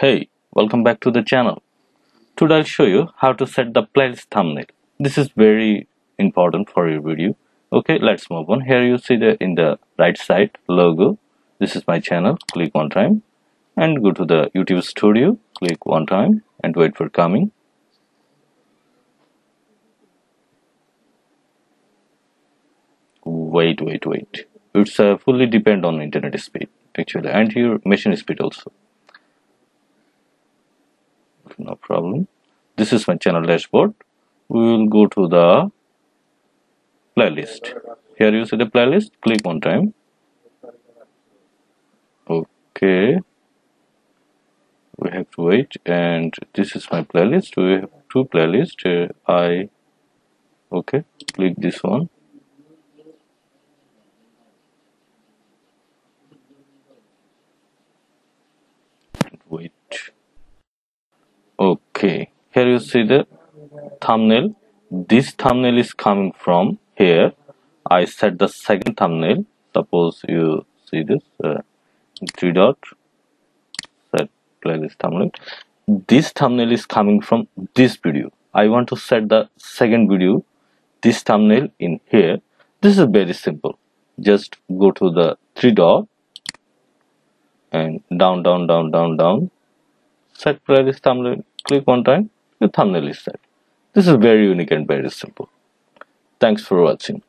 Hey, welcome back to the channel. Today I'll show you how to set the playlist thumbnail. This is very important for your video. Okay, let's move on. Here you see the in the right side logo. This is my channel. Click one time and go to the YouTube studio. Click one time and wait for coming. Wait, wait, wait. It's uh, fully depend on internet speed actually and your machine speed also no problem. This is my channel dashboard. We will go to the playlist. Here you see the playlist. Click one time. Okay. We have to wait. And this is my playlist. We have two playlists. Uh, i okay. Click this one okay here you see the thumbnail. This thumbnail is coming from here. I set the second thumbnail. Suppose you see this uh, three dot. Set playlist thumbnail. This thumbnail is coming from this video. I want to set the second video this thumbnail in here. This is very simple. Just go to the three dot and down down down down down. Set playlist thumbnail click one time, your thumbnail is set. This is very unique and very simple. Thanks for watching.